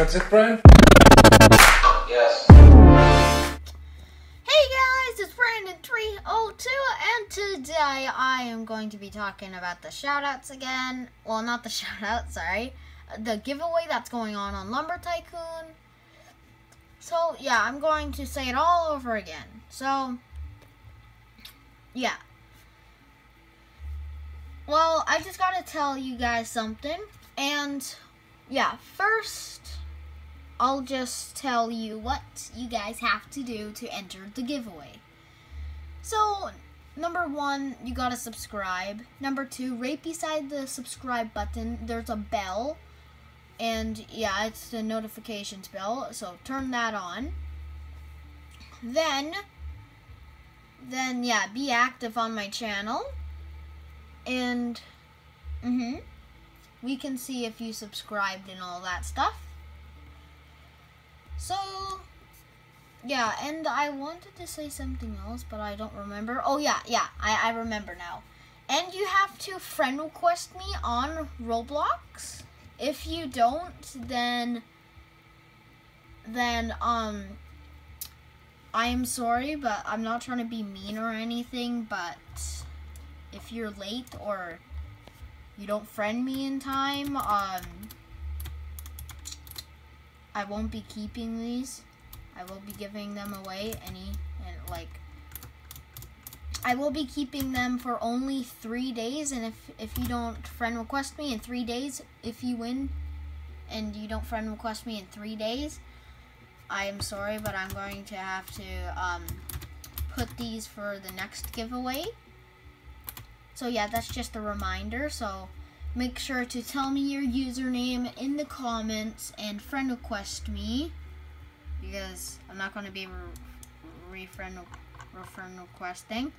That's it, Brian? Yes. Hey guys, it's Brandon302 and today I am going to be talking about the shoutouts again. Well, not the shoutouts, sorry. The giveaway that's going on on Lumber Tycoon. So, yeah, I'm going to say it all over again. So, yeah. Well, I just gotta tell you guys something. And, yeah, first, I'll just tell you what you guys have to do to enter the giveaway. So, number one, you gotta subscribe. Number two, right beside the subscribe button, there's a bell. And yeah, it's the notifications bell, so turn that on. Then, then yeah, be active on my channel. And, mm-hmm, we can see if you subscribed and all that stuff. So, yeah, and I wanted to say something else, but I don't remember. Oh, yeah, yeah, I, I remember now. And you have to friend request me on Roblox. If you don't, then, then, um, I am sorry, but I'm not trying to be mean or anything, but if you're late or you don't friend me in time, um, I won't be keeping these. I will be giving them away any and like I will be keeping them for only three days and if if you don't friend request me in three days if you win and you don't friend request me in three days I am sorry but I'm going to have to um, put these for the next giveaway so yeah that's just a reminder so make sure to tell me your username in the comments and friend request me because I'm not going to be re, friend re friend requesting.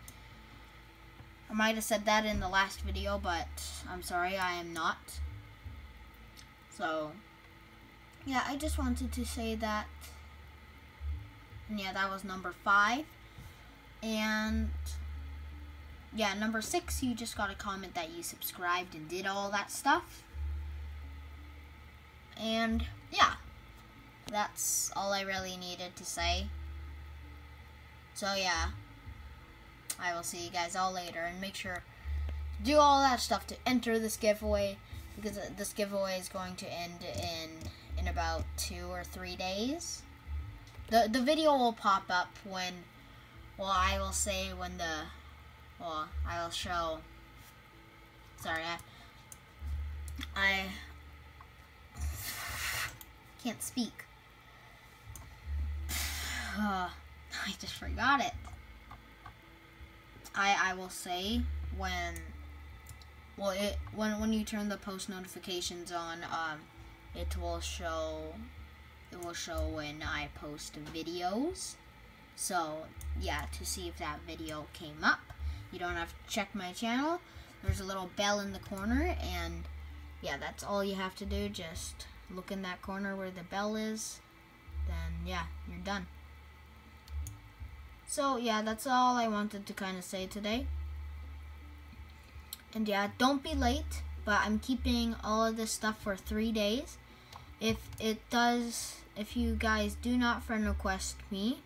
I might have said that in the last video, but I'm sorry, I am not. So, yeah, I just wanted to say that. And yeah, that was number five. And yeah, number six, you just got a comment that you subscribed and did all that stuff. And yeah, that's all I really needed to say. So yeah, I will see you guys all later and make sure to do all that stuff to enter this giveaway because uh, this giveaway is going to end in in about two or three days. The the video will pop up when well I will say when the well I will show sorry I I can't speak. Uh, I just forgot it. I I will say when well it when when you turn the post notifications on um it will show it will show when I post videos. So yeah, to see if that video came up, you don't have to check my channel. There's a little bell in the corner and yeah, that's all you have to do. Just look in that corner where the bell is. Then yeah, you're done. So yeah, that's all I wanted to kind of say today. And yeah, don't be late, but I'm keeping all of this stuff for three days. If it does, if you guys do not friend request me,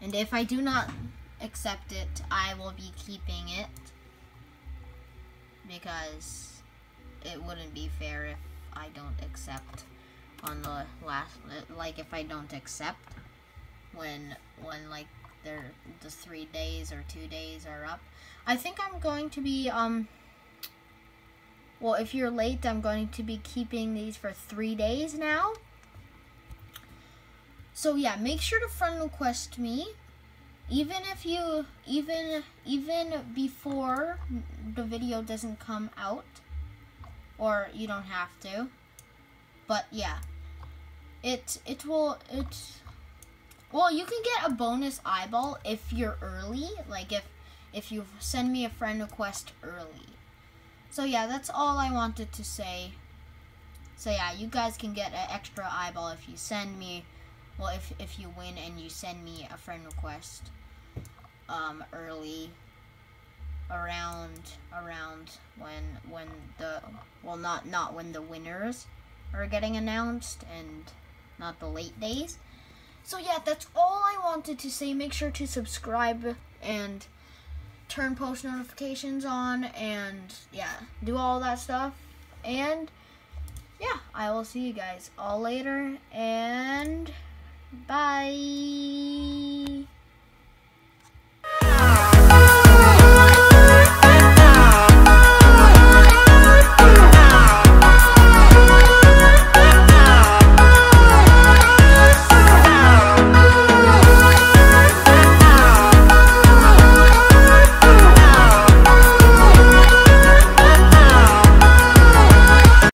and if I do not accept it, I will be keeping it because it wouldn't be fair if I don't accept on the last, like if I don't accept when when like they're the three days or two days are up. I think I'm going to be um well if you're late I'm going to be keeping these for three days now. So yeah, make sure to friend request me. Even if you even even before the video doesn't come out or you don't have to. But yeah. It it will it well, you can get a bonus eyeball if you're early, like if if you send me a friend request early. So yeah, that's all I wanted to say. So yeah, you guys can get an extra eyeball if you send me, well, if if you win and you send me a friend request um, early, around around when when the well not not when the winners are getting announced and not the late days. So yeah, that's all I wanted to say. Make sure to subscribe and turn post notifications on and yeah, do all that stuff. And yeah, I will see you guys all later and Bye.